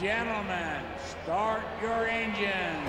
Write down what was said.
Gentlemen, start your engines.